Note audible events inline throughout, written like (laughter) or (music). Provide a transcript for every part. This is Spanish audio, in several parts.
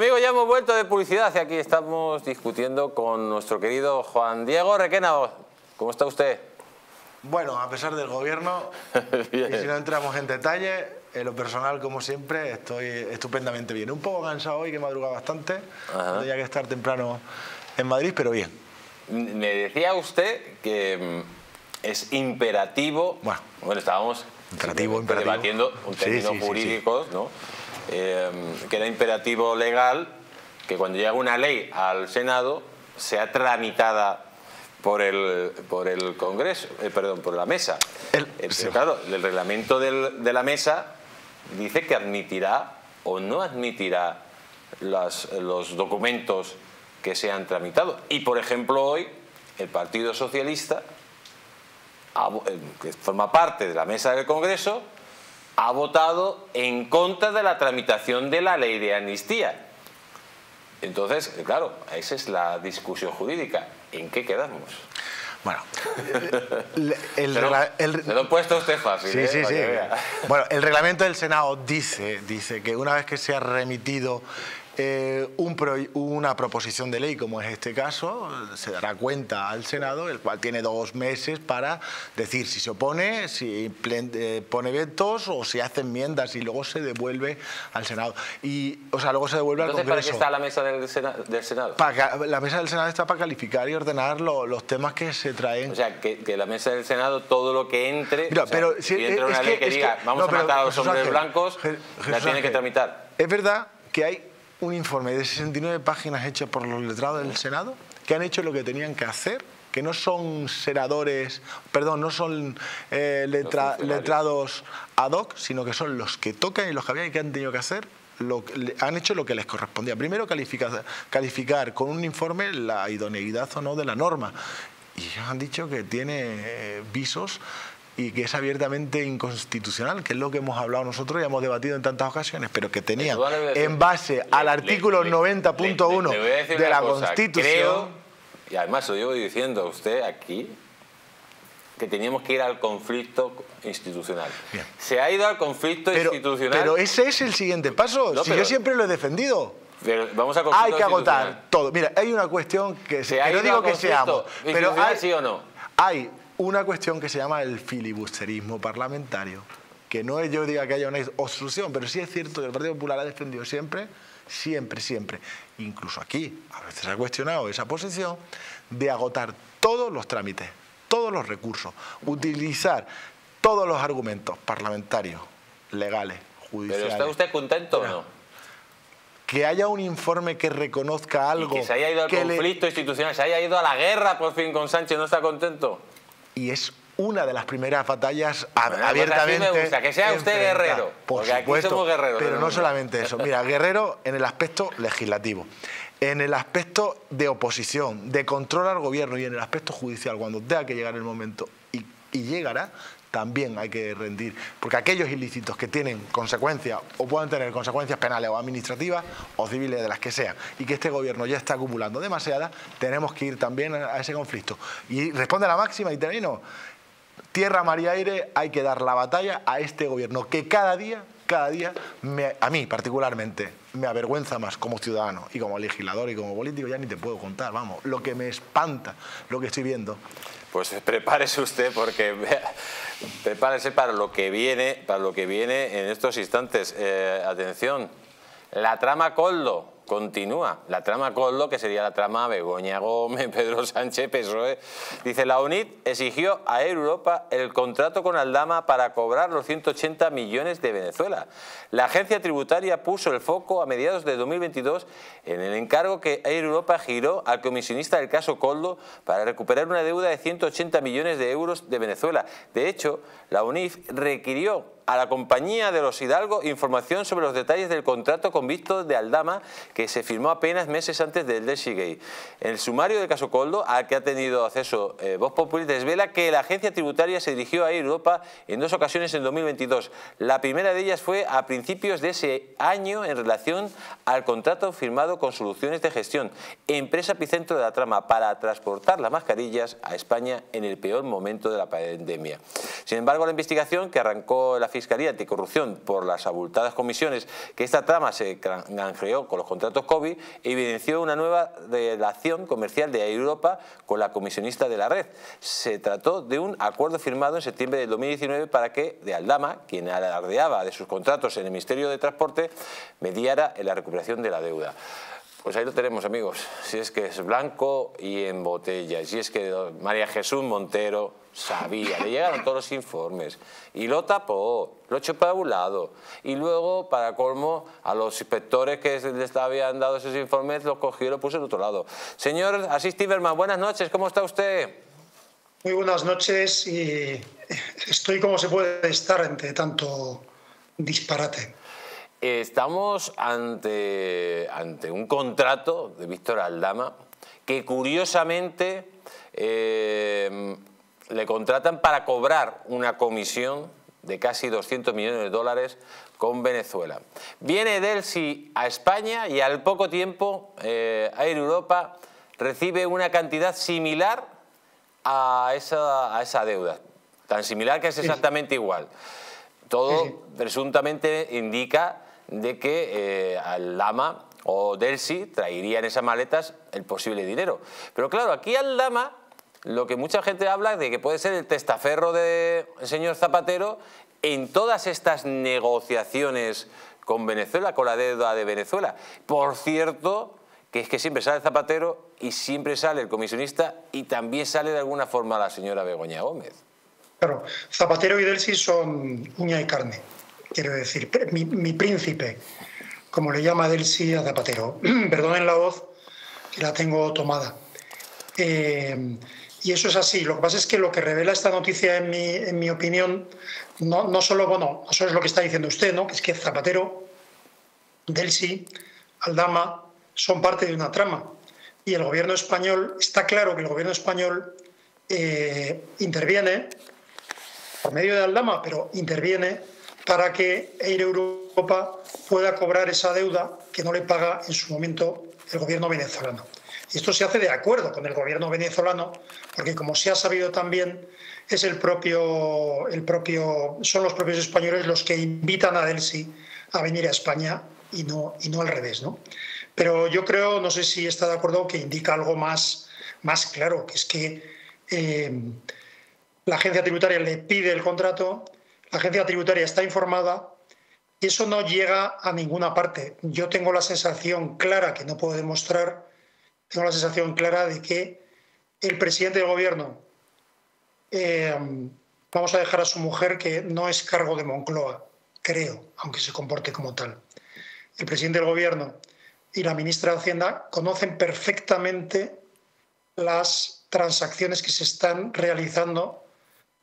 Amigos, ya hemos vuelto de publicidad y aquí estamos discutiendo con nuestro querido Juan Diego Requena. ¿Cómo está usted? Bueno, a pesar del gobierno, (laughs) y si no entramos en detalle, en lo personal, como siempre, estoy estupendamente bien. Un poco cansado hoy, que madruga bastante, tenía que estar temprano en Madrid, pero bien. Me decía usted que mm, es imperativo, bueno, bueno estábamos imperativo, debatiendo un término jurídico, ¿no? Eh, que era imperativo legal que cuando llega una ley al Senado sea tramitada por el, por el Congreso, eh, perdón, por la mesa. El, eh, claro, el reglamento de la mesa dice que admitirá o no admitirá los documentos que sean tramitados. Y, por ejemplo, hoy el Partido Socialista, que forma parte de la mesa del Congreso, ha votado en contra de la tramitación de la ley de amnistía. Entonces, claro, esa es la discusión jurídica. ¿En qué quedamos? Bueno, (laughs) el, se, lo, he puesto usted fácil. Sí, ¿eh? sí, sí. Bueno, el reglamento del Senado dice, dice que una vez que se ha remitido eh, una proposición de ley, como es este caso, se dará cuenta al Senado, el cual tiene dos meses para decir si se opone, si eh, pone vetos o si hace enmiendas y luego se devuelve al Senado. Y, o sea, luego se devuelve al Congreso. ¿para qué está la mesa del, Senado? la mesa del Senado está para calificar y ordenar los temas que se traen. O sea, que, la mesa del Senado, todo lo que entre, pero si, entra una ley que, diga vamos a matar a los hombres blancos, la tiene que tramitar. Es verdad que hay un informe de 69 páginas hecho por los letrados del Senado que han hecho lo que tenían que hacer que no son senadores, perdón, no son eh, letrados ad hoc, sino que son los que tocan y los que habían y que han tenido que hacer, lo, han hecho lo que les correspondía. Primero, calificar, calificar con un informe la idoneidad o no de la norma. Y han dicho que tiene eh, visos y que es abiertamente inconstitucional, que es lo que hemos hablado nosotros y hemos debatido en tantas ocasiones, pero que tenía en base al artículo 90.1 de la Constitución... y además lo llevo diciendo a usted aquí, que teníamos que ir al conflicto institucional. Se ha ido al conflicto institucional... Pero ese es el siguiente paso, si yo siempre lo he defendido. Pero vamos a hay que agotar todo. Mira, hay una cuestión que, se, que no digo que seamos, pero hay, sí o no. Hay una cuestión que se llama el filibusterismo parlamentario, que no es yo diga que haya una obstrucción, pero sí es cierto que el Partido Popular ha defendido siempre, siempre, siempre, incluso aquí, a veces ha cuestionado esa posición, de agotar todos los trámites, todos los recursos, utilizar todos los argumentos parlamentarios, legales, judiciales. ¿Pero está usted contento o no? que haya un informe que reconozca algo. que se haya ido al conflicto institucional, se haya ido a la guerra por fin con Sánchez, ¿no está contento? Y es una de las primeras batallas pues abiertamente. me gusta, que sea usted guerrero. Por porque supuesto, aquí somos guerreros. Pero no solamente eso. Mira, guerrero en el aspecto legislativo, en el aspecto de oposición, de control al gobierno y en el aspecto judicial, cuando tenga que llegar el momento y, y llegará, también hay que rendir, porque aquellos ilícitos que tienen consecuencias o pueden tener consecuencias penales o administrativas o civiles de las que sean y que este gobierno ya está acumulando demasiadas, tenemos que ir también a ese conflicto. Y responde a la máxima y termino. Tierra, mar y aire, hay que dar la batalla a este gobierno que cada día, cada día, a mí particularmente, me avergüenza más como ciudadano y como legislador y como político, ya ni te puedo contar, vamos, lo que me espanta, lo que estoy viendo. Pues (laughs) prepárese usted porque prepárese para lo que viene, para lo que viene en estos instantes. Eh, atención, la trama Coldo continúa. La trama Coldo, que sería la trama Begoña Gómez, (laughs) Pedro Sánchez, PSOE. Dice, la UNIT exigió a Europa el contrato con Aldama para cobrar los 180 millones de Venezuela. La agencia tributaria puso el foco a mediados de 2022 en el encargo que Air Europa giró al comisionista del caso Coldo para recuperar una deuda de 180 millones de euros de Venezuela. De hecho, la UNIF requirió a la compañía de los Hidalgo información sobre los detalles del contrato con Víctor de Aldama que se firmó apenas meses antes del. En el sumario del caso Coldo, al que ha tenido acceso eh, Voz Populi, desvela que la agencia tributaria se dirigió a Europa en dos ocasiones en 2022. La primera de ellas fue a principios de ese año en relación al contrato firmado con Soluciones de Gestión, empresa epicentro de la trama, para transportar las mascarillas a España en el peor momento de la pandemia. Sin embargo, la investigación que arrancó la Fiscalía Anticorrupción por las abultadas comisiones que esta trama se granjeó con los contratos COVID evidenció una nueva relación comercial de Europa con la comisionista de la red. Se trató de un acuerdo firmado en septiembre del 2019 para que de Aldama, quien alardeaba de sus contratos en el Ministerio de Transporte, mediara en la recuperación de la deuda. Pues ahí lo tenemos, amigos. Si es que es blanco y en botella. Si es que María Jesús Montero sabía, le llegaron todos los informes y lo tapó, lo echó para un lado. Y luego, para colmo, a los inspectores que les habían dado esos informes, los cogió y lo puso en otro lado. Señor Asís Tiberman, buenas noches, ¿cómo está usted? Muy buenas noches y estoy como se puede estar entre tanto disparate. Estamos ante, ante un contrato de Víctor Aldama que curiosamente eh, le contratan para cobrar una comisión de casi 200 millones de dólares con Venezuela. Viene Delsi a España y al poco tiempo eh, Air Europa recibe una cantidad similar a esa, a esa deuda, tan similar que es exactamente igual. Todo presuntamente indica de que eh, al Lama o Delsi traerían esas maletas el posible dinero. Pero claro, aquí al Lama lo que mucha gente habla de que puede ser el testaferro del señor Zapatero en todas estas negociaciones con Venezuela, con la deuda de Venezuela. Por cierto, que es que siempre sale Zapatero y siempre sale el comisionista y también sale de alguna forma la señora Begoña Gómez. Claro, Zapatero y Delsi son uña y carne quiero decir, mi, príncipe, como le llama Delsi a Zapatero. (clears throat) Perdonen la voz, que la tengo tomada. Eh, y eso es así. Lo que pasa es que lo que revela esta noticia, en mi, en mi opinión, no, no, solo, bueno, eso es lo que está diciendo usted, ¿no? que es que Zapatero, Delsi, Aldama son parte de una trama. Y el gobierno español, está claro que el gobierno español eh, interviene por medio de Aldama, pero interviene para que Air Europa pueda cobrar esa deuda que no le paga en su momento el gobierno venezolano. Y esto se hace de acuerdo con el gobierno venezolano, porque como se ha sabido también, es el propio, el propio, son los propios españoles los que invitan a Delsi a venir a España y no, y no al revés. ¿no? Pero yo creo, no sé si está de acuerdo, que indica algo más, más claro, que es que eh, la agencia tributaria le pide el contrato, la agencia tributaria está informada y eso no llega a ninguna parte. Yo tengo la sensación clara, que no puedo demostrar, tengo la sensación clara de que el presidente del gobierno, eh, vamos a dejar a su mujer que no es cargo de Moncloa, creo, aunque se comporte como tal. El presidente del gobierno y la ministra de Hacienda conocen perfectamente las transacciones que se están realizando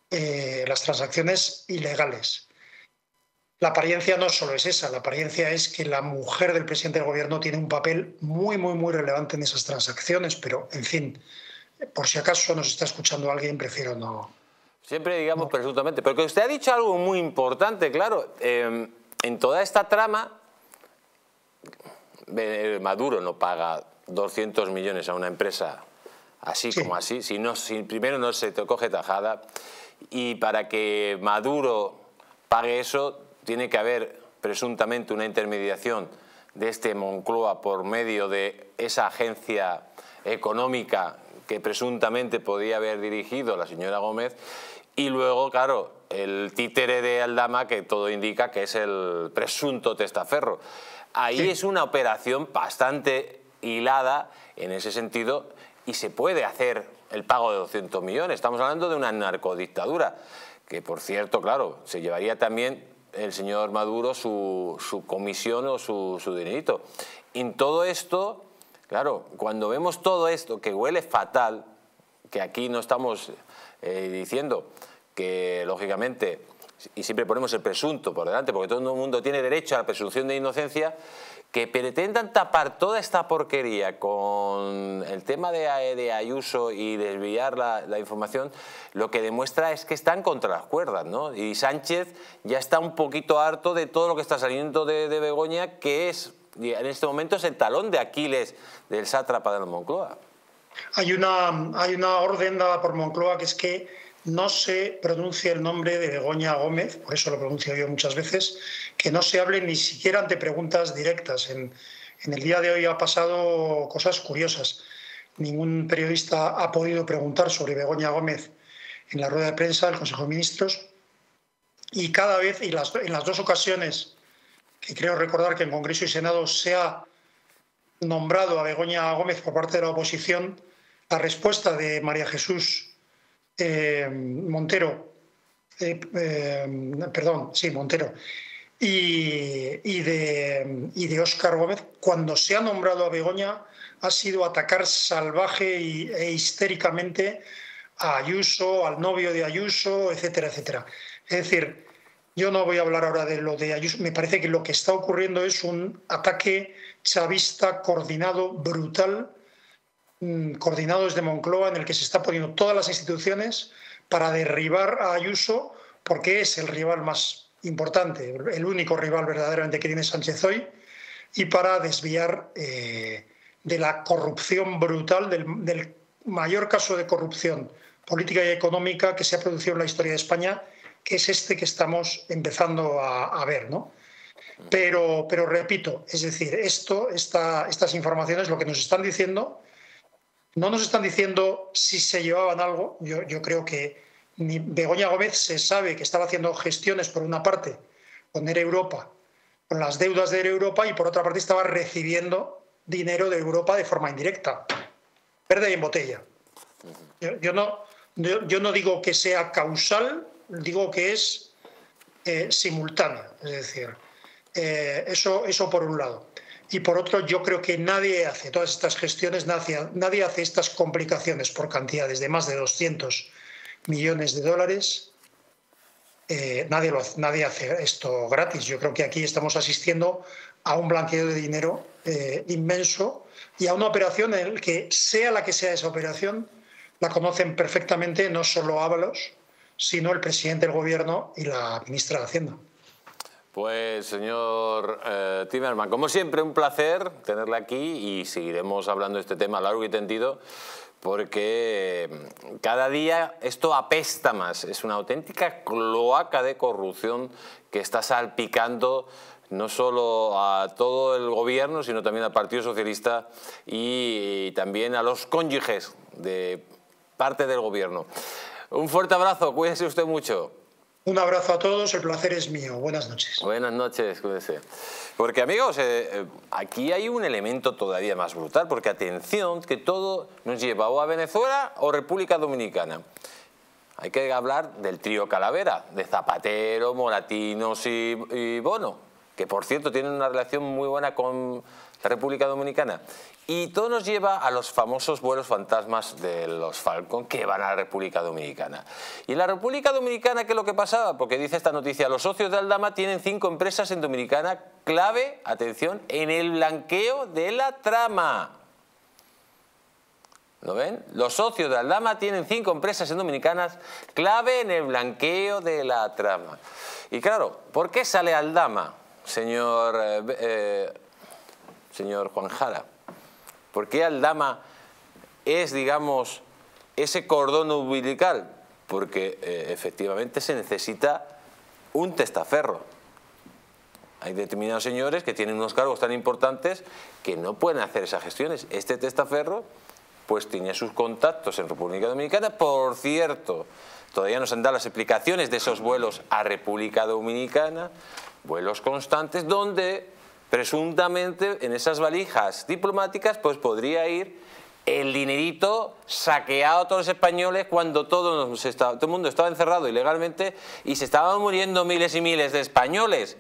eh, las transacciones ilegales. La apariencia no solo es esa, la apariencia es que la mujer del presidente del gobierno tiene un papel muy, muy, muy relevante en esas transacciones, pero, en fin, por si acaso nos está escuchando alguien, prefiero no. Siempre digamos presuntamente, porque usted ha dicho algo muy importante, claro, em, en toda esta trama, Maduro no paga 200 millones a una empresa así como así, si, no, si primero no se te coge tajada y para que Maduro pague eso tiene que haber presuntamente una intermediación de este Moncloa por medio de esa agencia económica que presuntamente podía haber dirigido la señora Gómez y luego, claro, el títere de Aldama que todo indica que es el presunto testaferro. Ahí es una operación bastante hilada en ese sentido y se puede hacer el pago de 200 millones. Estamos hablando de una narcodictadura, que por cierto, claro, se llevaría también el señor Maduro su, comisión o su, su dinerito. En todo esto, claro, cuando vemos todo esto que huele fatal, que aquí no estamos eh, diciendo que lógicamente, y siempre ponemos el presunto por delante, porque todo el mundo tiene derecho a la presunción de inocencia, que pretendan tapar toda esta porquería con el tema de, Ayuso y desviar la, información, lo que demuestra es que están contra las cuerdas, ¿no? Y Sánchez ya está un poquito harto de todo lo que está saliendo de, Begoña, que es, en este momento, es el talón de Aquiles del sátrapa de Moncloa. Hay una, hay una orden dada por Moncloa que es que no se pronuncie el nombre de Begoña Gómez, por eso lo pronuncio yo muchas veces, que no se hable ni siquiera ante preguntas directas en, en el día de hoy ha pasado cosas curiosas. Ningún periodista ha podido preguntar sobre Begoña Gómez en la rueda de prensa del Consejo de Ministros y cada vez, y en las dos ocasiones que creo recordar que en Congreso y Senado se ha nombrado a Begoña Gómez por parte de la oposición, la respuesta de María Jesús eh, Montero, eh, eh, perdón, sí, Montero, y, de, y de Óscar Gómez, cuando se ha nombrado a Begoña, ha sido atacar salvaje e histéricamente a Ayuso, al novio de Ayuso, etcétera, etcétera. Es decir, yo no voy a hablar ahora de lo de Ayuso, me parece que lo que está ocurriendo es un ataque chavista coordinado, brutal, coordinado desde Moncloa, en el que se está poniendo todas las instituciones para derribar a Ayuso, porque es el rival más importante, el único rival verdaderamente que tiene Sánchez hoy, y para desviar eh, de la corrupción brutal, del mayor caso de corrupción política y económica que se ha producido en la historia de España, que es este que estamos empezando a, ver, ¿no? Pero, pero repito, es decir, esto, estas informaciones, lo que nos están diciendo, no nos están diciendo si se llevaban algo. Yo, creo que ni Begoña Gómez se sabe que estaba haciendo gestiones, por una parte, con Europa, con las deudas de Europa, y por otra parte estaba recibiendo dinero de Europa de forma indirecta. Verde y en botella. yo no, digo que sea causal, digo que es eh, simultánea. Es decir, eh, eso por un lado. Y por otro, yo creo que nadie hace todas estas gestiones, nadie, hace estas complicaciones por cantidades de más de 200 millones de dólares. Eh, nadie, lo, nadie hace esto gratis. Yo creo que aquí estamos asistiendo a un blanqueo de dinero inmenso y a una operación en la que, sea la que sea esa operación, la conocen perfectamente no solo Ábalos, sino el presidente del gobierno y la ministra de Hacienda. Pues señor eh, Timerman, como siempre un placer tenerle aquí y seguiremos hablando de este tema largo y tendido porque mm, cada día esto apesta más, es una auténtica cloaca de corrupción que está salpicando no solo a todo el gobierno, sino también al Partido Socialista y también a los cónyuges de parte del gobierno. Un fuerte abrazo, cuídese usted mucho. Un abrazo a todos, el placer es mío. Buenas noches. Buenas noches, cuídese. Porque amigos, eh, eh, aquí hay un elemento todavía más brutal, porque atención, que todo nos lleva o a Venezuela o República Dominicana. Hay que hablar del trío Calavera, de Zapatero, Moratinos y Bono, que por cierto tienen una relación muy buena con la República Dominicana. Y todo nos lleva a los famosos vuelos fantasmas de los Falcon que van a la República Dominicana. Y en la República Dominicana, ¿qué es lo que pasaba? Porque dice esta noticia, los socios de Aldama tienen cinco empresas en Dominicana clave, atención, en el blanqueo de la trama. ¿Lo ven? Los socios de Aldama tienen cinco empresas en Dominicanas clave en el blanqueo de la trama. Y claro, ¿por qué sale Aldama, señor, eh, eh, señor Juan Jara? ¿Por qué Aldama es, digamos, ese cordón umbilical? Porque eh, efectivamente se necesita un testaferro. Hay determinados señores que tienen unos cargos tan importantes que no pueden hacer esas gestiones. Este testaferro pues tiene sus contactos en República Dominicana. Por cierto, todavía nos han dado las explicaciones de esos vuelos a República Dominicana, vuelos constantes, donde presuntamente en esas valijas diplomáticas pues podría ir el dinerito saqueado a todos los españoles cuando todo, todo el mundo estaba encerrado ilegalmente y se estaban muriendo miles y miles de españoles.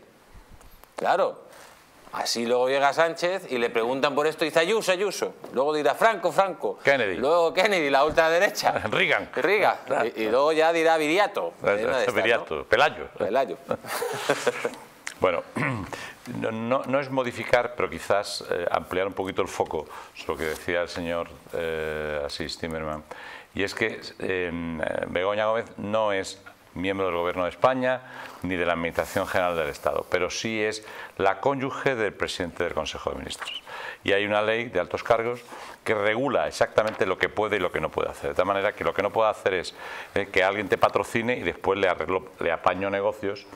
Claro, así luego llega Sánchez y le preguntan por esto y dice Ayuso, Ayuso. Luego dirá Franco, Franco. Kennedy. Luego Kennedy, la ultraderecha. (laughs) Reagan. Reagan. Y, luego ya dirá Viriato. Viriato, Pelayo. Pelayo. (laughs) (laughs) Bueno, (clears throat) no, es modificar, pero quizás eh, ampliar un poquito el foco sobre lo que decía el señor eh, Asís Timmerman. Y es que eh, Begoña Gómez no es miembro del Gobierno de España ni de la Administración General del Estado, pero sí es la cónyuge del presidente del Consejo de Ministros. Y hay una ley de altos cargos que regula exactamente lo que puede y lo que no puede hacer. De tal manera que lo que no puede hacer es que alguien te patrocine y después le, arreglo, le apaño negocios ¿eh?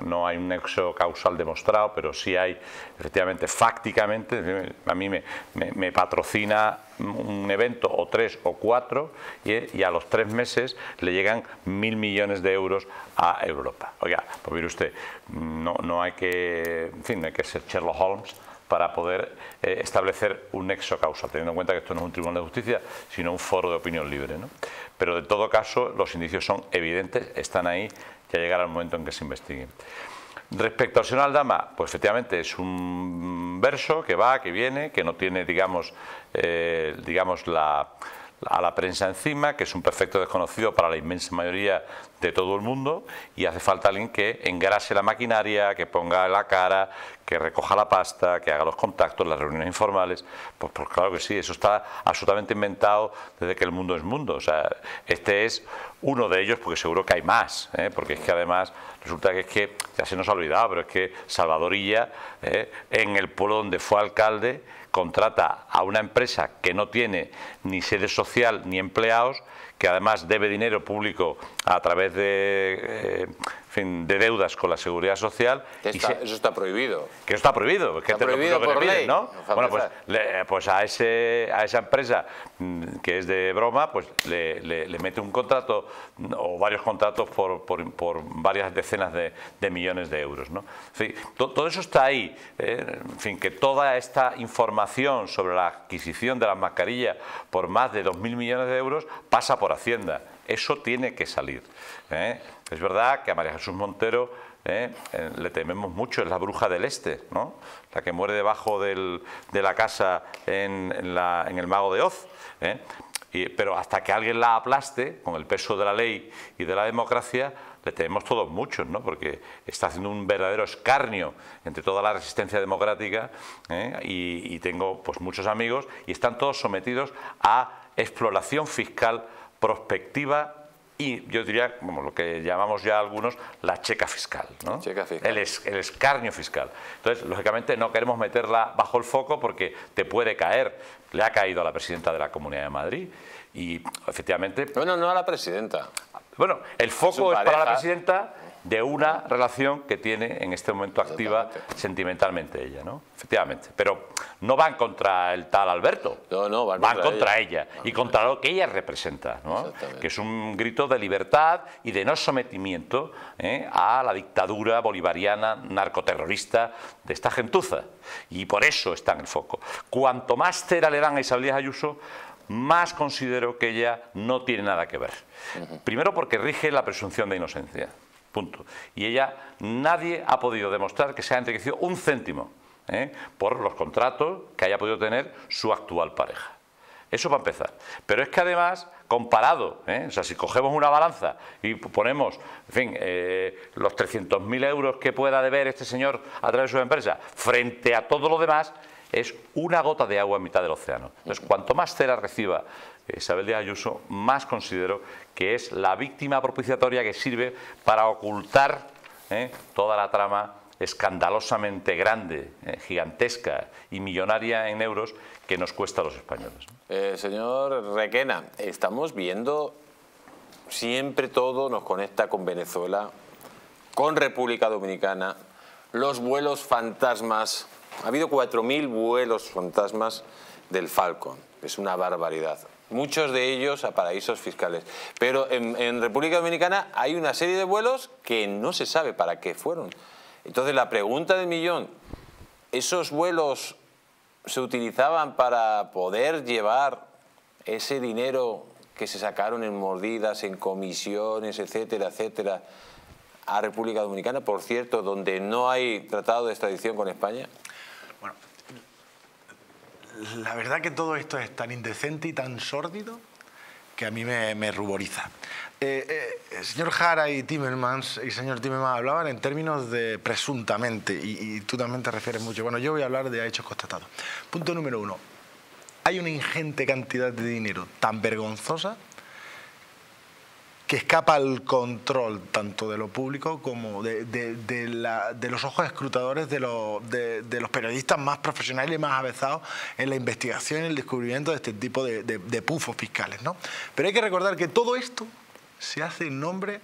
No hay un nexo causal demostrado, pero sí hay, efectivamente, fácticamente, a mí me, patrocina un evento o tres o cuatro y, a los tres meses le llegan mil millones de euros a Europa. Oiga, pues mire usted, no, no hay que, en fin, no hay que ser Sherlock Holmes para poder eh, establecer un nexo causal, teniendo en cuenta que esto no es un tribunal de justicia, sino un foro de opinión libre. ¿no? Pero en todo caso, los indicios son evidentes, están ahí, ya llegará el momento en que se investiguen. Respecto al señor Aldama, pues efectivamente es un verso que va, que viene, que no tiene, digamos, eh, digamos la, a la prensa encima, que es un perfecto desconocido para la inmensa mayoría de todo el mundo, y hace falta alguien que engrase la maquinaria, que ponga la cara, que recoja la pasta, que haga los contactos, las reuniones informales. Pues, pues, claro que sí, eso está absolutamente inventado desde que el mundo es mundo. O sea, este es uno de ellos, porque seguro que hay más, ¿eh? porque es que además resulta que es que, ya se nos ha olvidado, pero es que Salvadorilla, ¿eh? en el pueblo donde fue alcalde, contrata a una empresa que no tiene ni sede social ni empleados, que además debe dinero público a través de eh, de deudas con la seguridad social. eso está prohibido. Que eso está prohibido. Que está prohibido por ley. ¿no? bueno, pues, pues, a, ese, a esa empresa mm, que es de broma, pues le, mete un contrato o varios contratos por, por, varias decenas de, millones de euros. ¿no? todo, eso está ahí. ¿eh? En fin, que toda esta información sobre la adquisición de las mascarillas por más de 2.000 millones de euros pasa por Hacienda. Eso tiene que salir. ¿eh? Es verdad que a María Jesús Montero ¿eh? Eh, le tememos mucho, es la bruja del este, ¿no? la que muere debajo de la casa en, el Mago de Oz. pero hasta que alguien la aplaste, con el peso de la ley y de la democracia, le tememos todos muchos, ¿no? porque está haciendo un verdadero escarnio entre toda la resistencia democrática y, y, tengo pues, muchos amigos y están todos sometidos a exploración fiscal prospectiva y yo diría, como lo que llamamos ya algunos, la checa fiscal, ¿no? El, el, escarnio fiscal. Entonces, lógicamente no queremos meterla bajo el foco porque te puede caer. Le ha caído a la presidenta de la Comunidad de Madrid y efectivamente... Bueno, no a la presidenta. Bueno, el foco es para la presidenta de una relación que tiene en este momento activa sentimentalmente ella, ¿no? Efectivamente. Pero no van contra el tal Alberto, no, no, van, contra, ella, y contra lo que ella representa, ¿no? que es un grito de libertad y de no sometimiento ¿eh? a la dictadura bolivariana narcoterrorista de esta gentuza. Y por eso está en el foco. Cuanto más cera le dan a Isabel Ayuso, más considero que ella no tiene nada que ver. Primero porque rige la presunción de inocencia. Punto. Y ella, nadie ha podido demostrar que se ha enriquecido un céntimo ¿eh? por los contratos que haya podido tener su actual pareja. Eso para empezar. Pero es que además, comparado, ¿eh? o sea, si cogemos una balanza y ponemos, en fin, eh, los 300.000 euros que pueda deber este señor a través de su empresa, frente a todo lo demás, es una gota de agua en mitad del océano. Entonces, cuanto más cera reciba Isabel Díaz Ayuso, más considero que es la víctima propiciatoria que sirve para ocultar ¿eh? toda la trama escandalosamente grande, ¿eh? gigantesca y millonaria en euros que nos cuesta a los españoles. Eh, señor Requena, estamos viendo siempre todo nos conecta con Venezuela, con República Dominicana, los vuelos fantasmas. Ha habido 4.000 vuelos fantasmas del Falcon, es una barbaridad muchos de ellos a paraísos fiscales. Pero en, República Dominicana hay una serie de vuelos que no se sabe para qué fueron. Entonces la pregunta del millón, ¿esos vuelos se utilizaban para poder llevar ese dinero que se sacaron en mordidas, en comisiones, etcétera, etcétera, a República Dominicana, por cierto, donde no hay tratado de extradición con España? La verdad que todo esto es tan indecente y tan sórdido que a mí me, ruboriza. Eh, eh, señor Jara y Timmermans y señor Timmermans hablaban en términos de presuntamente y, y, tú también te refieres mucho. Bueno, yo voy a hablar de hechos constatados. Punto número uno. Hay una ingente cantidad de dinero tan vergonzosa que escapa al control tanto de lo público como de, los ojos escrutadores de, los periodistas más profesionales y más avezados en la investigación y el descubrimiento de este tipo de, pufos fiscales. ¿no? Pero hay que recordar que todo esto se hace en nombre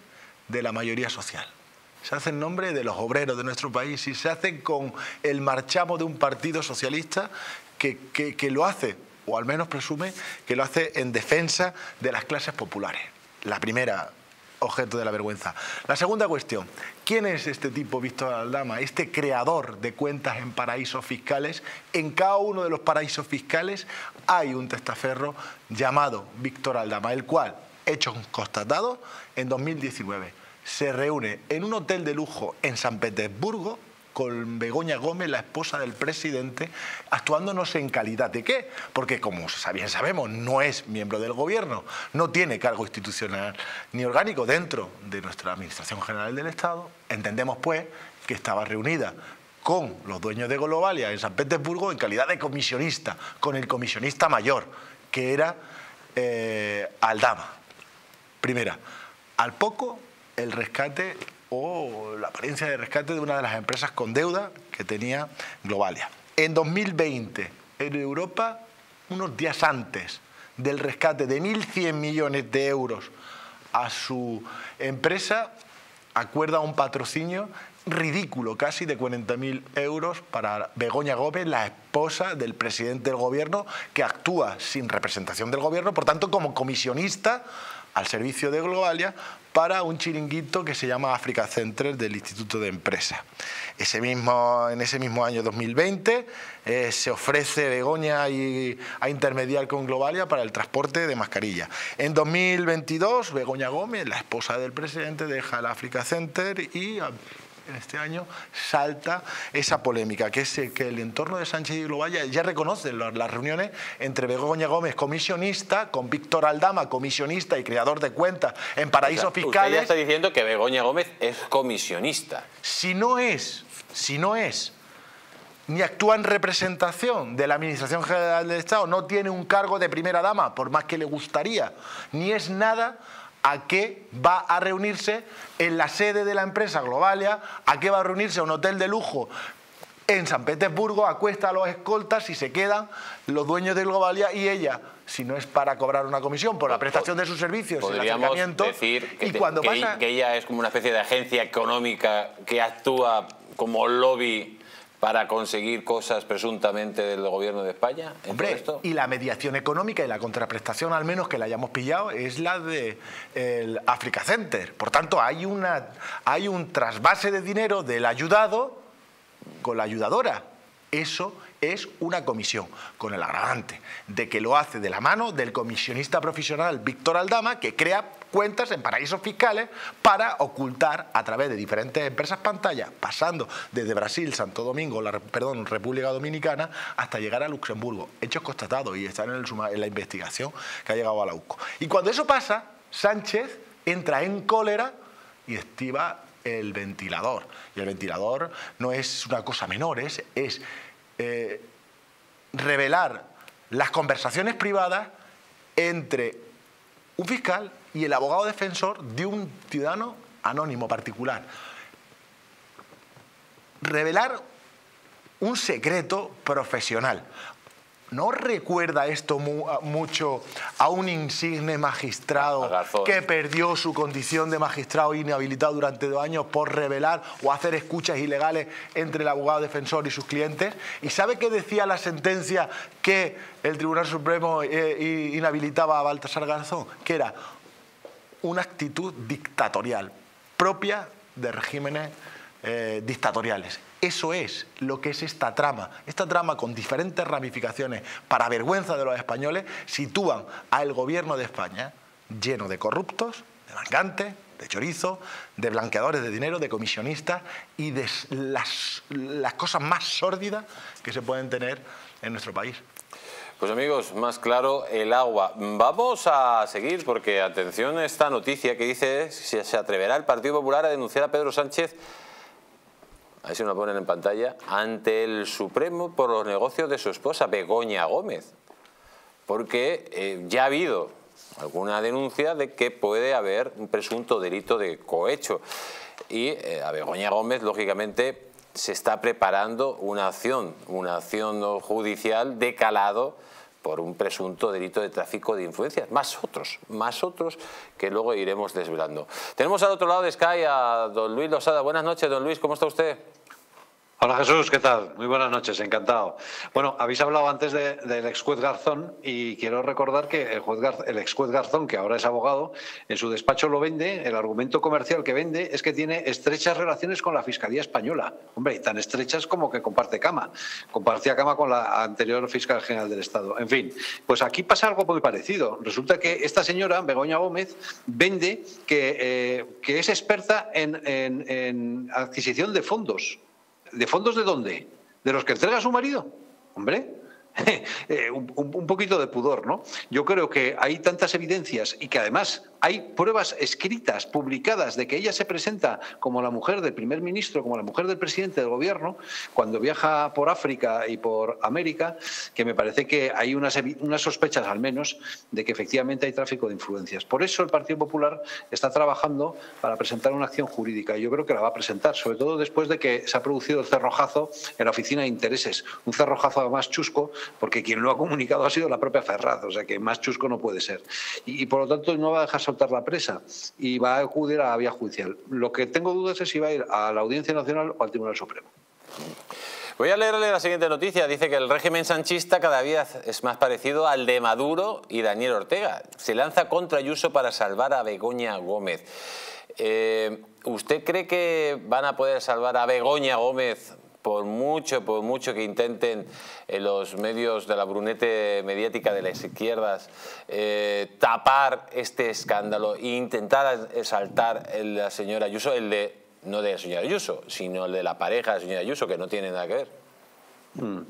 de la mayoría social. se hace en nombre de los obreros de nuestro país y se hace con el marchamo de un partido socialista que, que lo hace, o al menos presume, que lo hace en defensa de las clases populares. La primera objeto de la vergüenza. La segunda cuestión, ¿quién es este tipo Víctor Aldama? Este creador de cuentas en paraísos fiscales. En cada uno de los paraísos fiscales hay un testaferro llamado Víctor Aldama, el cual, hecho constatado, en 2019 se reúne en un hotel de lujo en San Petersburgo con Begoña Gómez, la esposa del presidente, actuándonos en calidad de qué? Porque como bien sabemos, no es miembro del gobierno, no tiene cargo institucional ni orgánico dentro de nuestra Administración General del Estado. Entendemos pues que estaba reunida con los dueños de Globalia en San Petersburgo en calidad de comisionista, con el comisionista mayor, que era eh, Aldama. Primera, al poco el rescate o la apariencia de rescate de una de las empresas con deuda que tenía Globalia. En 2020, en Europa, unos días antes del rescate de 1.100 millones de euros a su empresa, acuerda un patrocinio ridículo, casi de 40.000 euros para Begoña Gómez, la esposa del presidente del gobierno, que actúa sin representación del gobierno, por tanto como comisionista al servicio de Globalia para un chiringuito que se llama Africa Center del Instituto de Empresa. Ese mismo, en ese mismo año 2020 eh, se ofrece Begoña a intermediar con Globalia para el transporte de mascarilla. En 2022 Begoña Gómez, la esposa del presidente, deja el Africa Center y en este año salta esa polémica, que es que el entorno de Sánchez y Global ya, reconoce las reuniones entre Begoña Gómez, comisionista, con Víctor Aldama, comisionista y creador de cuentas en paraísos fiscales. Usted ya está diciendo que Begoña Gómez es comisionista. Si no es, si no es ni actúa en representación de la Administración General del Estado, no tiene un cargo de primera dama, por más que le gustaría, ni es nada, a qué va a reunirse en la sede de la empresa Globalia, a qué va a reunirse a un hotel de lujo en San Petersburgo, acuesta a los escoltas y se quedan los dueños de Globalia y ella, si no es para cobrar una comisión por la prestación de sus servicios y el acercamiento, decir que, y cuando pasa... que ella es como una especie de agencia económica que actúa como lobby para conseguir cosas presuntamente del gobierno de España? Hombre, esto? y la mediación económica y la contraprestación, al menos que la hayamos pillado, es la de el Africa Center. Por tanto, hay, una, hay un trasvase de dinero del ayudado con la ayudadora. Eso es una comisión, con el agravante de que lo hace de la mano del comisionista profesional Víctor Aldama, que crea cuentas en paraísos fiscales para ocultar a través de diferentes empresas pantalla, pasando desde Brasil, Santo Domingo, la, perdón, República Dominicana, hasta llegar a Luxemburgo. Hechos constatados y están en, la investigación que ha llegado a la UCO. Y cuando eso pasa, Sánchez entra en cólera y estiva el ventilador. Y el ventilador no es una cosa menor, es eh, revelar las conversaciones privadas entre un fiscal y el abogado defensor de un ciudadano anónimo particular. Revelar un secreto profesional. ¿No recuerda esto mucho a un insigne magistrado que perdió su condición de magistrado inhabilitado durante dos años por revelar o hacer escuchas ilegales entre el abogado defensor y sus clientes? ¿Y sabe qué decía la sentencia que el Tribunal Supremo eh, inhabilitaba a Baltasar Garzón? Que era una actitud dictatorial propia de regímenes eh, dictatoriales. Eso es lo que es esta trama. Esta trama con diferentes ramificaciones para vergüenza de los españoles sitúan al gobierno de España lleno de corruptos, de mangantes, de chorizo, de blanqueadores de dinero, de comisionistas y de las, las cosas más sórdidas que se pueden tener en nuestro país. Pues amigos, más claro el agua. Vamos a seguir porque atención a esta noticia que dice si se atreverá el Partido Popular a denunciar a Pedro Sánchez, a ver si lo ponen en pantalla, ante el Supremo por los negocios de su esposa Begoña Gómez. Porque eh, ya ha habido alguna denuncia de que puede haber un presunto delito de cohecho. Y eh, a Begoña Gómez, lógicamente, se está preparando una acción, una acción judicial de calado por un presunto delito de tráfico de influencias, más otros, más otros que luego iremos desvelando. Tenemos al otro lado de Sky a don Luis Losada. Buenas noches, don Luis, ¿cómo está usted? Hola Jesús, ¿qué tal? Muy buenas noches, encantado. Bueno, habéis hablado antes del ex juez Garzón y quiero recordar que el, juez el ex juez Garzón, que ahora es abogado, en su despacho lo vende, el argumento comercial que vende es que tiene estrechas relaciones con la Fiscalía Española. Hombre, tan estrechas como que comparte cama. Compartía cama con la anterior fiscal general del Estado. En fin, pues aquí pasa algo muy parecido. Resulta que esta señora, Begoña Gómez, vende que, eh, que es experta en adquisición de fondos. ¿De fondos de dónde? ¿De los que entrega su marido? Hombre, (laughs) eh, un, un, poquito de pudor, ¿no? Yo creo que hay tantas evidencias y que además hay pruebas escritas, publicadas, de que ella se presenta como la mujer del primer ministro, como la mujer del presidente del gobierno, cuando viaja por África y por América, que me parece que hay unas, sospechas al menos de que efectivamente hay tráfico de influencias. Por eso el Partido Popular está trabajando para presentar una acción jurídica yo creo que la va a presentar, sobre todo después de que se ha producido el cerrojazo en la oficina de intereses. Un cerrojazo más chusco, porque quien lo ha comunicado ha sido la propia Ferraz, o sea que más chusco no puede ser. Y, y por lo tanto no va a dejar la presa y va a acudir a la vía judicial. Lo que tengo dudas es si va a ir a la Audiencia Nacional o al Tribunal Supremo. Voy a leerle la siguiente noticia. Dice que el régimen sanchista cada día es más parecido al de Maduro y Daniel Ortega. Se lanza contra Ayuso para salvar a Begoña Gómez. Eh, ¿Usted cree que van a poder salvar a Begoña Gómez por mucho, por mucho que intenten en los medios de la brunete mediática de las izquierdas eh, tapar este escándalo e intentar exaltar la señora Ayuso, el de, no de la señora Ayuso, sino el de la pareja de la señora Ayuso, que no tiene nada que ver. Mm.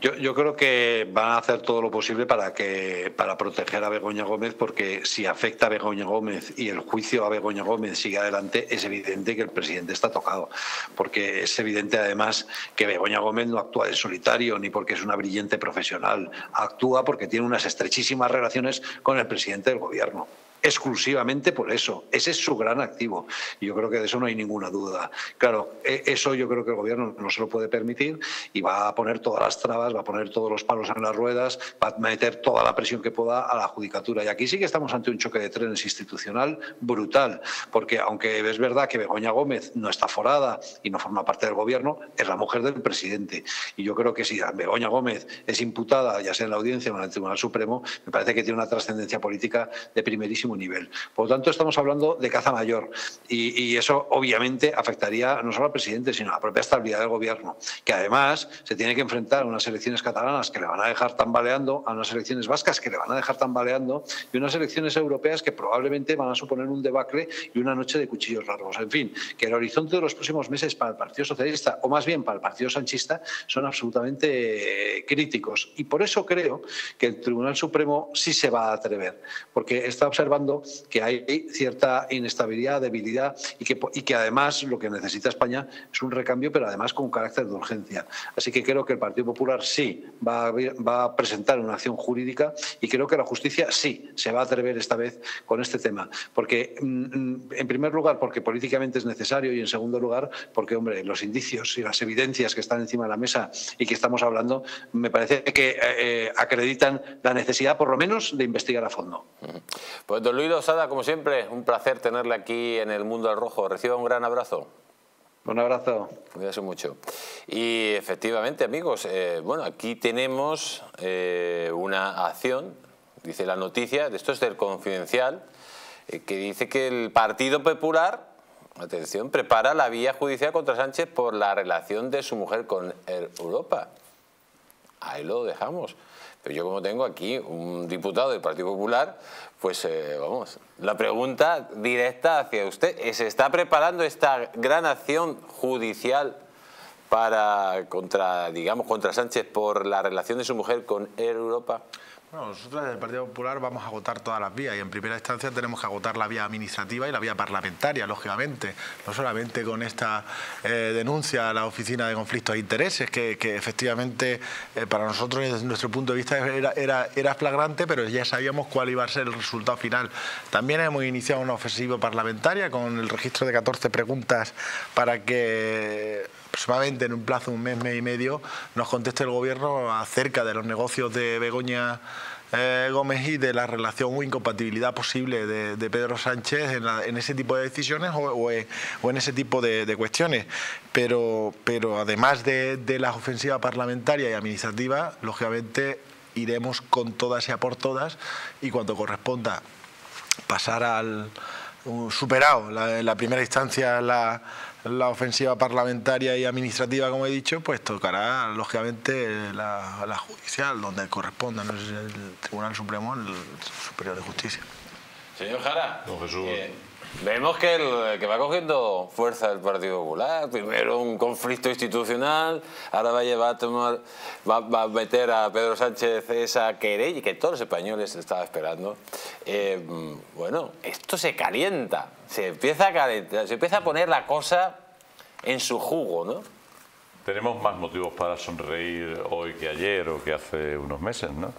Yo, creo que van a hacer todo lo posible para que para proteger a Begoña Gómez, porque si afecta a Begoña Gómez y el juicio a Begoña Gómez sigue adelante, es evidente que el presidente está tocado, porque es evidente además que Begoña Gómez no actúa de solitario ni porque es una brillante profesional, actúa porque tiene unas estrechísimas relaciones con el presidente del gobierno exclusivamente por eso. Ese es su gran activo. Yo creo que de eso no hay ninguna duda. Claro, e, eso yo creo que el gobierno no se lo puede permitir y va a poner todas las trabas, va a poner todos los palos en las ruedas, va a meter toda la presión que pueda a la judicatura. Y aquí sí que estamos ante un choque de trenes institucional brutal, porque aunque es verdad que Begoña Gómez no está forada y no forma parte del gobierno, es la mujer del presidente. Y yo creo que si Begoña Gómez es imputada, ya sea en la audiencia o en el Tribunal Supremo, me parece que tiene una trascendencia política de primerísimo nivel. Por lo tanto, estamos hablando de caza mayor y, eso obviamente afectaría no solo al presidente, sino a la propia estabilidad del gobierno, que además se tiene que enfrentar a unas elecciones catalanas que le van a dejar tambaleando, a unas elecciones vascas que le van a dejar tambaleando y unas elecciones europeas que probablemente van a suponer un debacle y una noche de cuchillos largos. En fin, que el horizonte de los próximos meses para el Partido Socialista, o más bien para el Partido Sanchista, son absolutamente críticos. Y por eso creo que el Tribunal Supremo sí se va a atrever, porque está observando que hay cierta inestabilidad, debilidad y que, además lo que necesita España es un recambio, pero además con carácter de urgencia. Así que creo que el Partido Popular sí va a, va a presentar una acción jurídica y creo que la justicia sí se va a atrever esta vez con este tema. Porque, mm, en primer lugar, porque políticamente es necesario y en segundo lugar, porque, hombre, los indicios y las evidencias que están encima de la mesa y que estamos hablando, me parece que eh, eh, acreditan la necesidad, por lo menos, de investigar a fondo. Pues, Luis Osada, como siempre, un placer tenerle aquí en el Mundo al Rojo. Reciba un gran abrazo. Un abrazo. Cuídese mucho. Y efectivamente, amigos, eh, bueno, aquí tenemos eh, una acción, dice la noticia, esto es del Confidencial, eh, que dice que el Partido Popular, atención, prepara la vía judicial contra Sánchez por la relación de su mujer con Europa. Ahí lo dejamos. Yo como tengo aquí un diputado del Partido Popular, pues eh, vamos, la pregunta directa hacia usted, ¿se está preparando esta gran acción judicial para contra, digamos, contra Sánchez por la relación de su mujer con Europa? Nosotros desde el Partido Popular vamos a agotar todas las vías y en primera instancia tenemos que agotar la vía administrativa y la vía parlamentaria, lógicamente. No solamente con esta eh, denuncia a la Oficina de Conflictos de Intereses, que, efectivamente eh, para nosotros desde nuestro punto de vista era, era, era, flagrante, pero ya sabíamos cuál iba a ser el resultado final. También hemos iniciado una ofensiva parlamentaria con el registro de 14 preguntas para que aproximadamente en un plazo de un mes, mes y medio, nos conteste el Gobierno acerca de los negocios de Begoña eh, Gómez y de la relación o incompatibilidad posible de, Pedro Sánchez en, ese tipo de decisiones o, en ese tipo de, cuestiones. Pero, pero además de, de las ofensivas parlamentarias y administrativas, lógicamente iremos con todas y a por todas y cuando corresponda pasar al superado la, la primera instancia la, la ofensiva parlamentaria y administrativa, como he dicho, pues tocará lógicamente la, judicial, donde corresponda, no es el Tribunal Supremo, el Superior de Justicia. Señor Jara, eh, vemos que, el, que va cogiendo fuerza el Partido Popular. Primero un conflicto institucional, ahora va a llevar a tomar, a meter a Pedro Sánchez esa querella que todos los españoles estaban esperando. Eh, bueno, esto se calienta se empieza a se empieza a poner la cosa en su jugo, ¿no? Tenemos más motivos para sonreír hoy que ayer o que hace unos meses, ¿no?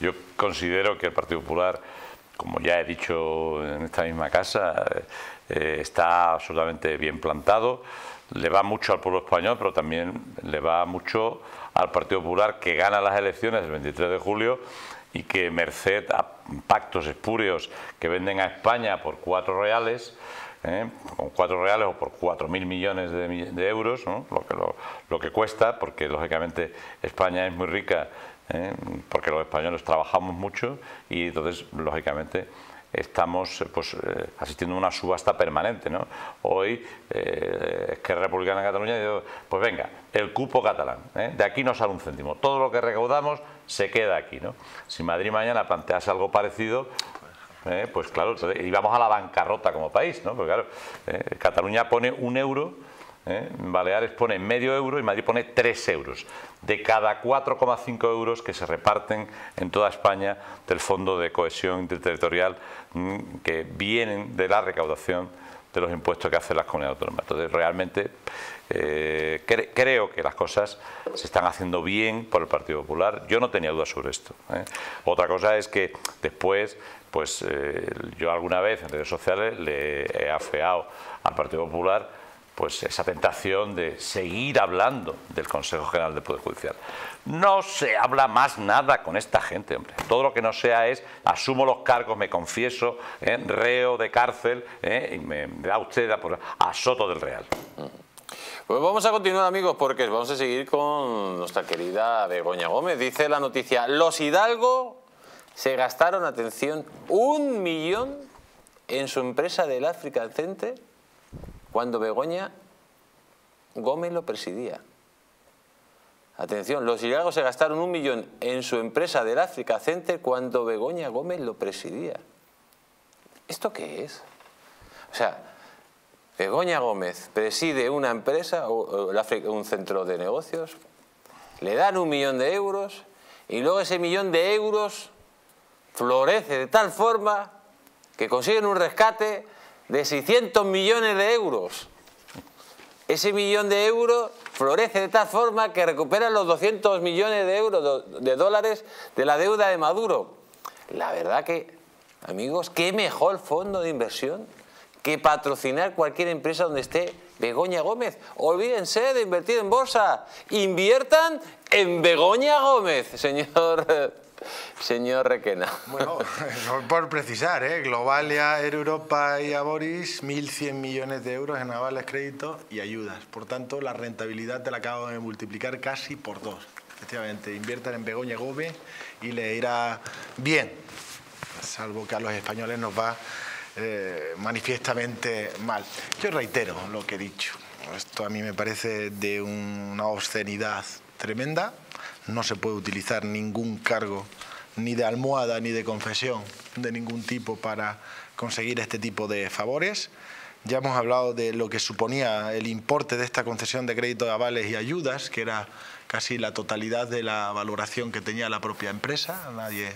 Yo considero que el Partido Popular, como ya he dicho en esta misma casa, eh, está absolutamente bien plantado. Le va mucho al pueblo español, pero también le va mucho al Partido Popular que gana las elecciones el 23 de julio y que merced a pactos espurios que venden a España por cuatro reales, ¿eh? con cuatro reales o por cuatro mil millones de, euros, lo, que, lo, que cuesta, porque lógicamente España es muy rica, ¿eh? porque los españoles trabajamos mucho y entonces lógicamente estamos eh, pues, eh, asistiendo a una subasta permanente. ¿no? Hoy eh, es que Republicana de Cataluña pues venga, el cupo catalán, de aquí no sale un céntimo, todo lo que recaudamos se queda aquí. ¿no? Si Madrid mañana plantease algo parecido, pues claro, íbamos a la bancarrota como país, ¿no? Porque claro, Cataluña pone un euro ¿eh? Baleares pone medio euro y Madrid pone tres euros. De cada 4,5 euros que se reparten en toda España del Fondo de Cohesión Interterritorial mm, que vienen de la recaudación de los impuestos que hacen las comunidades autónomas. Entonces, realmente eh, creo que las cosas se están haciendo bien por el Partido Popular. Yo no tenía dudas sobre esto. ¿eh? Otra cosa es que después, pues yo alguna vez en redes sociales le he afeado al Partido Popular pues esa tentación de seguir hablando del Consejo General del Poder Judicial. No se habla más nada con esta gente, hombre. Todo lo que no sea es asumo los cargos, me confieso, ¿eh? reo de cárcel ¿eh? y me, da usted a, Soto del Real. Pues vamos a continuar amigos porque vamos a seguir con nuestra querida Begoña Gómez. Dice la noticia, los Hidalgo se gastaron, atención, un millón en su empresa del África Center cuando Begoña Gómez lo presidía. Atención, los hidalgos se gastaron un millón en su empresa del África Center cuando Begoña Gómez lo presidía. ¿Esto qué es? O sea, Begoña Gómez preside una empresa, un centro de negocios, le dan un millón de euros y luego ese millón de euros florece de tal forma que consiguen un rescate de 600 millones de euros. Ese millón de euros florece de tal forma que recupera los 200 millones de euros, de dólares de la deuda de Maduro. La verdad que, amigos, qué mejor fondo de inversión que patrocinar cualquier empresa donde esté Begoña Gómez. Olvídense de invertir en bolsa. Inviertan en Begoña Gómez, señor Señor Requena. Bueno, (laughs) por precisar, ¿eh? Globalia, Europa y Aboris, 1.100 millones de euros en avales, créditos y ayudas. Por tanto, la rentabilidad te la acabo de multiplicar casi por dos. Efectivamente, inviertan en Begoña Gómez y le irá bien, salvo que a los españoles nos va eh, manifiestamente mal. Yo reitero lo que he dicho. Esto a mí me parece de una obscenidad tremenda no se puede utilizar ningún cargo ni de almohada ni de confesión de ningún tipo para conseguir este tipo de favores. Ya hemos hablado de lo que suponía el importe de esta concesión de crédito de avales y ayudas, que era casi la totalidad de la valoración que tenía la propia empresa. Nadie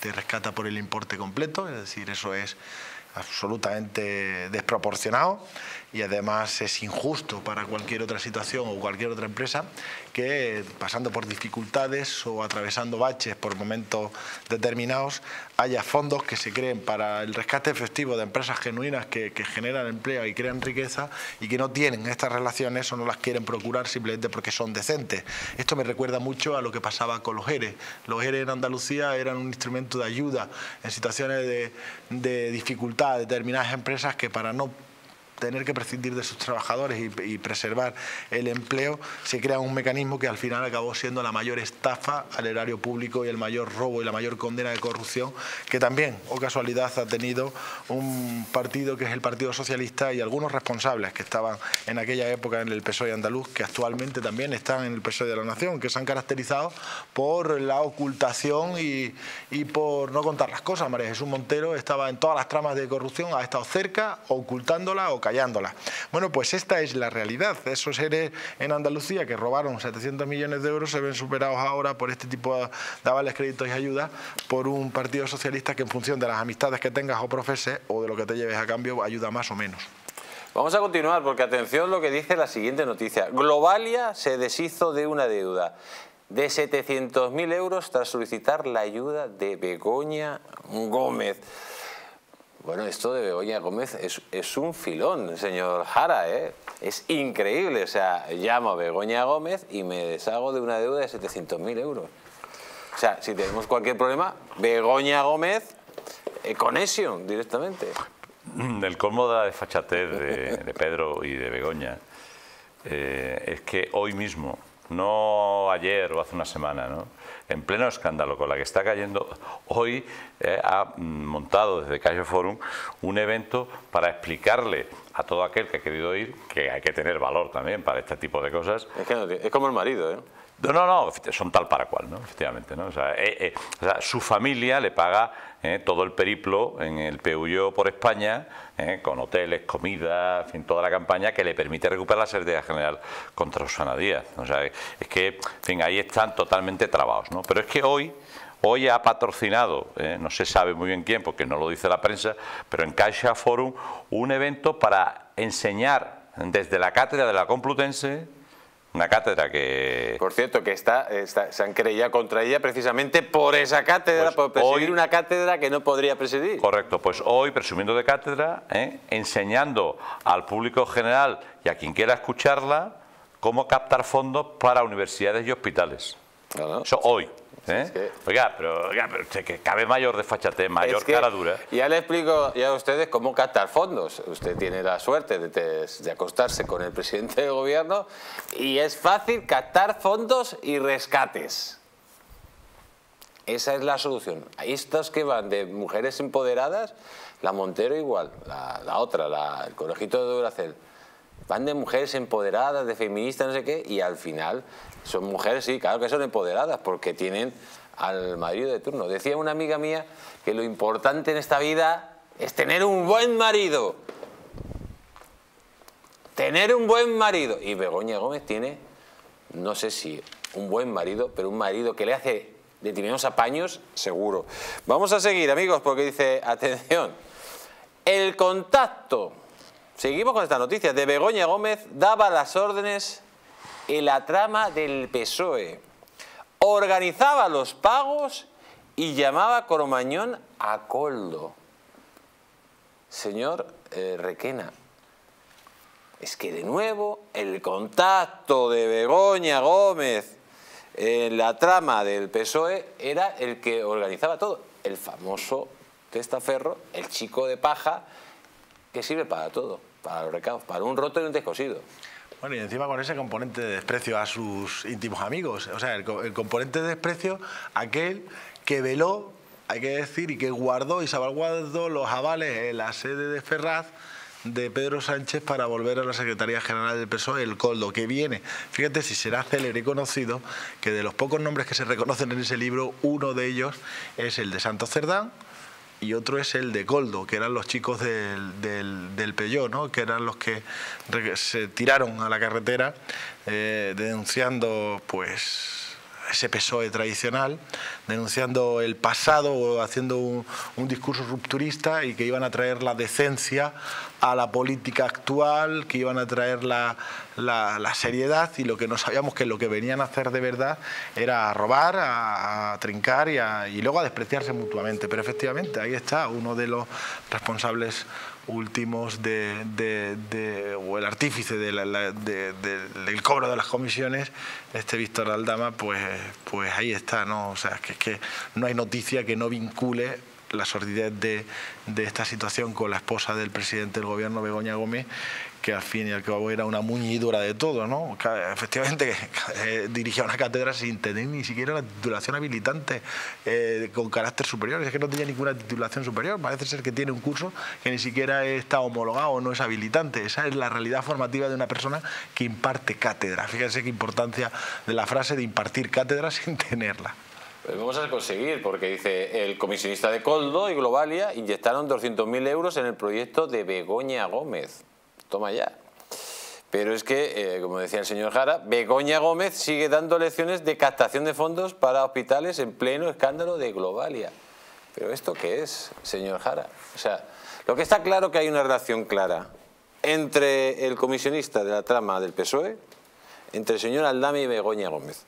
te rescata por el importe completo, es decir, eso es absolutamente desproporcionado y además es injusto para cualquier otra situación o cualquier otra empresa que pasando por dificultades o atravesando baches por momentos determinados haya fondos que se creen para el rescate efectivo de empresas genuinas que, generan empleo y crean riqueza y que no tienen estas relaciones o no las quieren procurar simplemente porque son decentes. Esto me recuerda mucho a lo que pasaba con los ERE. Los ERE en Andalucía eran un instrumento de ayuda en situaciones de, de dificultad a determinadas empresas que para no tener que prescindir de sus trabajadores y, preservar el empleo, se crea un mecanismo que al final acabó siendo la mayor estafa al erario público y el mayor robo y la mayor condena de corrupción que también, o casualidad, ha tenido un partido que es el Partido Socialista y algunos responsables que estaban en aquella época en el PSOE andaluz, que actualmente también están en el PSOE de la Nación, que se han caracterizado por la ocultación y, por no contar las cosas. María Jesús Montero estaba en todas las tramas de corrupción, ha estado cerca, ocultándola o bueno, pues esta es la realidad. Esos seres en Andalucía que robaron 700 millones de euros se ven superados ahora por este tipo de avales, créditos y ayudas por un partido socialista que en función de las amistades que tengas o profeses o de lo que te lleves a cambio ayuda más o menos. Vamos a continuar porque atención lo que dice la siguiente noticia. Globalia se deshizo de una deuda de 700.000 euros tras solicitar la ayuda de Begoña Gómez. Bueno, esto de Begoña Gómez es, un filón, señor Jara, ¿eh? Es increíble. O sea, llamo a Begoña Gómez y me deshago de una deuda de 700.000 euros. O sea, si tenemos cualquier problema, Begoña Gómez, eh, Connection directamente. El colmo de la desfachatez de, Pedro y de Begoña eh, es que hoy mismo, no ayer o hace una semana, ¿no? en pleno escándalo con la que está cayendo, hoy eh, ha montado desde Calle Forum un evento para explicarle a todo aquel que ha querido ir que hay que tener valor también para este tipo de cosas. Es, como el marido, ¿eh? No, no, no, son tal para cual, ¿no? Efectivamente, ¿no? O sea, eh, su familia le paga todo el periplo en el PUYO por España, con hoteles, comida, en fin, toda la campaña que le permite recuperar la Secretaría General contra Susana Díaz. O sea, es que, ahí están totalmente trabados, ¿no? Pero es que hoy... Hoy ha patrocinado, no se sabe muy bien quién porque no lo dice la prensa, pero en Caixa Forum un evento para enseñar desde la cátedra de la Complutense una cátedra que... Por cierto, que está, se han creído contra ella precisamente por esa cátedra, pues por presidir una cátedra que no podría presidir. Correcto, pues hoy, presumiendo de cátedra, ¿eh? enseñando al público general y a quien quiera escucharla cómo captar fondos para universidades y hospitales. Eso hoy. ¿Eh? Oiga, pero, oiga, pero que cabe mayor desfachate, mayor cara dura. Ya le explico ya a ustedes cómo captar fondos. Usted tiene la suerte de, de, acostarse con el presidente del gobierno y es fácil captar fondos y rescates. Esa es la solución. Estos que van de mujeres empoderadas, la Montero igual, la, otra, la, el conejito de Duracel, van de mujeres empoderadas, de feministas, no sé qué, y al final son mujeres, sí, claro que son empoderadas, porque tienen al marido de turno. Decía una amiga mía que lo importante en esta vida es tener un buen marido. Tener un buen marido. Y Begoña Gómez tiene, no sé si un buen marido, pero un marido que le hace determinados apaños, seguro. Vamos a seguir, amigos, porque dice, atención, el contacto, seguimos con esta noticia, de Begoña Gómez daba las órdenes en la trama del PSOE. Organizaba los pagos y llamaba a Coromañón a Coldo. Señor eh, Requena, es que de nuevo el contacto de Begoña Gómez en la trama del PSOE era el que organizaba todo. El famoso testaferro, el chico de paja, que sirve para todo, para los recados, para un roto y un descosido. Bueno, y encima con ese componente de desprecio a sus íntimos amigos. O sea, el, componente de desprecio, aquel que veló, hay que decir, y que guardó y salvaguardó los avales en la sede de Ferraz de Pedro Sánchez para volver a la Secretaría General del PSOE, el Coldo, que viene, fíjate si será célebre y conocido, que de los pocos nombres que se reconocen en ese libro, uno de ellos es el de Santos Cerdán, y otro es el de Goldo, que eran los chicos del, del, ¿no? que eran los que se tiraron a la carretera eh, denunciando pues ese PSOE tradicional, denunciando el pasado o haciendo un, discurso rupturista y que iban a traer la decencia a la política actual, que iban a traer la, seriedad y lo que no sabíamos que lo que venían a hacer de verdad era a robar, a, trincar y, y luego a despreciarse mutuamente. Pero efectivamente, ahí está uno de los responsables últimos de, o el artífice del cobro de las comisiones, este Víctor Aldama, pues, pues ahí está, ¿no? O sea, que, es que no hay noticia que no vincule la sordidez de, de, esta situación con la esposa del presidente del gobierno, Begoña Gómez, que al fin y al cabo era una muñidura de todo, ¿no? Efectivamente, (laughs) eh, dirigía una cátedra sin tener ni siquiera la titulación habilitante eh, con carácter superior. Es que no tenía ninguna titulación superior. Parece ser que tiene un curso que ni siquiera está homologado o no es habilitante. Esa es la realidad formativa de una persona que imparte cátedra. Fíjense qué importancia de la frase de impartir cátedra (laughs) sin tenerla. Pues vamos a conseguir, porque dice, el comisionista de Coldo y Globalia inyectaron 200.000 euros en el proyecto de Begoña Gómez toma ya. Pero es que, eh, como decía el señor Jara, Begoña Gómez sigue dando lecciones de captación de fondos para hospitales en pleno escándalo de Globalia. ¿Pero esto qué es, señor Jara? O sea, lo que está claro que hay una relación clara entre el comisionista de la trama del PSOE, entre el señor Aldame y Begoña Gómez.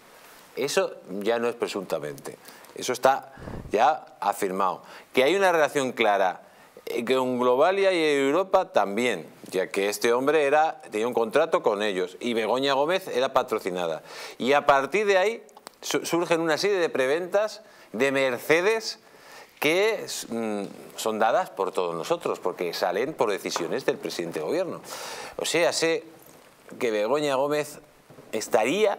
Eso ya no es presuntamente, eso está ya afirmado. Que hay una relación clara con Globalia y Europa también ya que este hombre tenía un contrato con ellos y Begoña Gómez era patrocinada. Y a partir de ahí surgen una serie de preventas de Mercedes que mm, son dadas por todos nosotros, porque salen por decisiones del presidente de gobierno. O sea, sé que Begoña Gómez estaría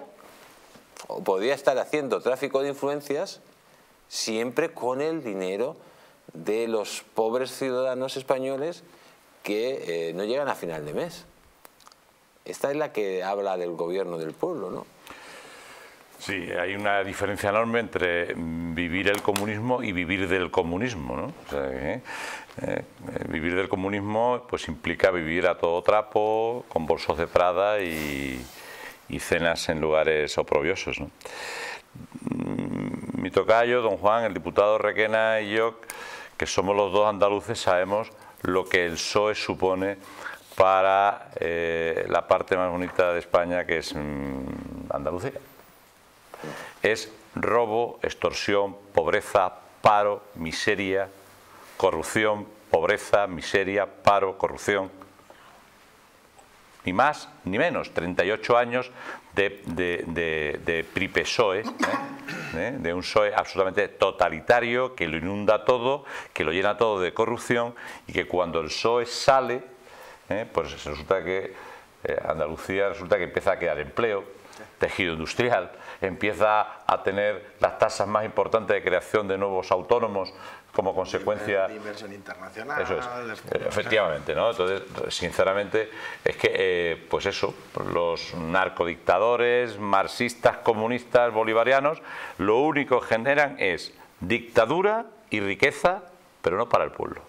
o podría estar haciendo tráfico de influencias siempre con el dinero de los pobres ciudadanos españoles que eh, no llegan a final de mes. Esta es la que habla del gobierno del pueblo, ¿no? Sí, hay una diferencia enorme entre vivir el comunismo y vivir del comunismo. ¿no? Eh, eh, vivir del comunismo pues implica vivir a todo trapo, con bolsos de Prada y, cenas en lugares oprobiosos. ¿no? Mm, mi tocayo, don Juan, el diputado Requena y yo, que somos los dos andaluces, sabemos lo que el PSOE supone para eh, la parte más bonita de España, que es mm, Andalucía. Es robo, extorsión, pobreza, paro, miseria, corrupción, pobreza, miseria, paro, corrupción. Ni más ni menos, 38 años de, de, de, PRI-PSOE, ¿eh? ¿eh? de un PSOE absolutamente totalitario que lo inunda todo, que lo llena todo de corrupción y que cuando el PSOE sale, ¿eh? pues resulta que Andalucía resulta que empieza a quedar empleo, tejido industrial, empieza a tener las tasas más importantes de creación de nuevos autónomos como consecuencia de inversión internacional eso es. efectivamente no entonces sinceramente es que eh, pues eso los narcodictadores marxistas comunistas bolivarianos lo único que generan es dictadura y riqueza pero no para el pueblo.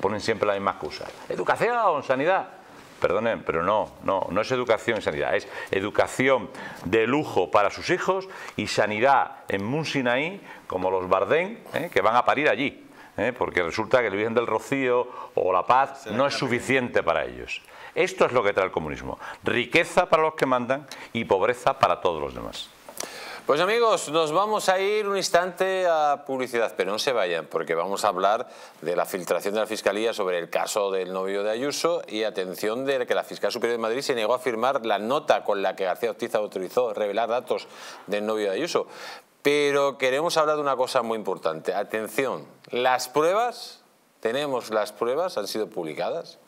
Ponen siempre la misma excusa. Educación sanidad Perdonen, pero no, no, no es educación y sanidad, es educación de lujo para sus hijos y sanidad en Munsinaí, como los Bardén, ¿eh? que van a parir allí, ¿eh? porque resulta que el Virgen del Rocío o la paz no es suficiente para ellos. Esto es lo que trae el comunismo, riqueza para los que mandan y pobreza para todos los demás. Pues amigos, nos vamos a ir un instante a publicidad, pero no se vayan porque vamos a hablar de la filtración de la Fiscalía sobre el caso del novio de Ayuso y atención de que la Fiscal Superior de Madrid se negó a firmar la nota con la que García Ortiz autorizó revelar datos del novio de Ayuso. Pero queremos hablar de una cosa muy importante. Atención, las pruebas, tenemos las pruebas, han sido publicadas,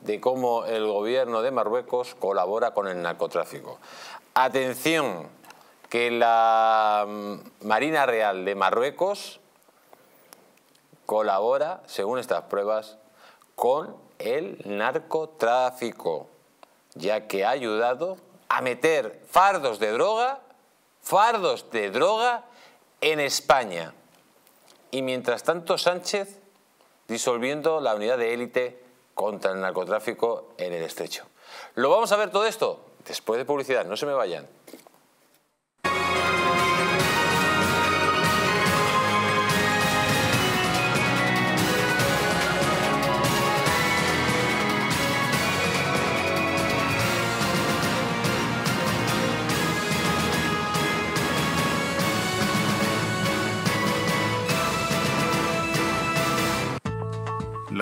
de cómo el gobierno de Marruecos colabora con el narcotráfico. Atención, que la mm, Marina Real de Marruecos colabora, según estas pruebas, con el narcotráfico, ya que ha ayudado a meter fardos de droga, fardos de droga en España. Y mientras tanto Sánchez disolviendo la unidad de élite contra el narcotráfico en el estrecho. Lo vamos a ver todo esto después de publicidad, no se me vayan.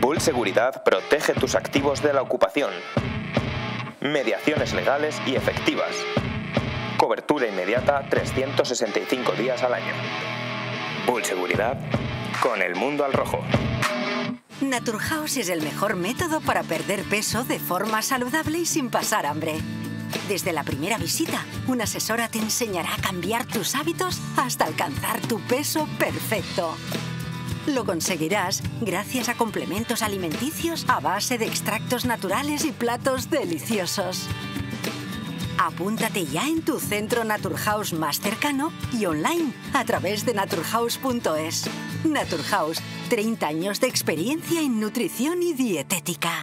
Bull Seguridad protege tus activos de la ocupación. Mediaciones legales y efectivas. Cobertura inmediata 365 días al año. Bull Seguridad con el mundo al rojo. Naturhaus es el mejor método para perder peso de forma saludable y sin pasar hambre. Desde la primera visita, una asesora te enseñará a cambiar tus hábitos hasta alcanzar tu peso perfecto. Lo conseguirás gracias a complementos alimenticios a base de extractos naturales y platos deliciosos. Apúntate ya en tu centro Naturhaus más cercano y online a través de naturhaus.es. Naturhaus, 30 años de experiencia en nutrición y dietética.